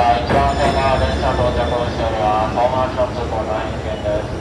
一番線の電車到着をしております。ホームアクション通行の変形です。